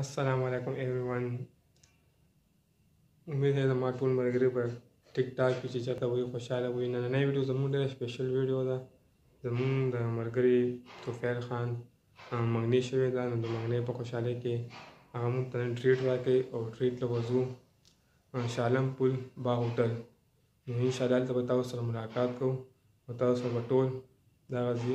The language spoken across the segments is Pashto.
السلام علیکم ایوری ون امید ده زما ټول ملګري په ټیک ټاک کې چې چاته وي خوشاله وي نننۍ ویډیو زموږ ډېره سپیشل ویډیو ده زموږ د ملګري توفیل خان مغني شوې ده نو د مغني په خوشحالۍ کې هغه موږ ته نن ټریټ راکوي او ټریټ له وځو شالم پل با هوټل نو انشاءالله هلته به تاسو سره ملاقات کوو او تاسو سره به ټول دغه ځي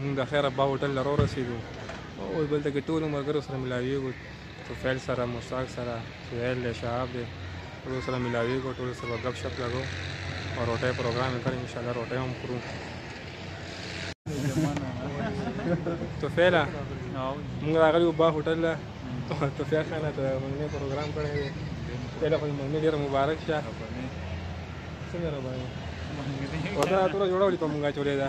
موږ د خیر ابا هوټل نه راورسېدو او دلته کې ټولو ملګرو سره ملاوېږو طفیل سره مشتاق سره سهیل دی شهاب دی ټولو سره ملاوېږو ټولو سره به ګپ شپ لګو او روټۍ پروګرام یې کړی انشاءالله روټۍ هم خورو طفیله موږ راغلي وو با هوټل له طفیل خانه ته ملمې پروګرام کړی دی طفیله خو ملمې ډېره مبارک شه څنګه راباندې ودا ټوله جوړه ولي په مونږه چولې ده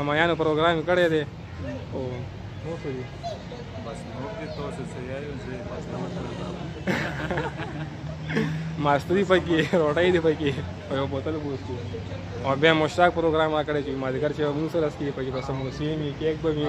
امایانو پروګرام کړی دی او نو څه دي بس نو کې تو څه څه یایو زه بس نو ماستری پکې روټۍ دی پکې او یو بوتل بوسکو او بیا مشتاق پروګرام راکړی چې مازیګر چې موږ سره سکي پکې بس موسیمي کیک به وي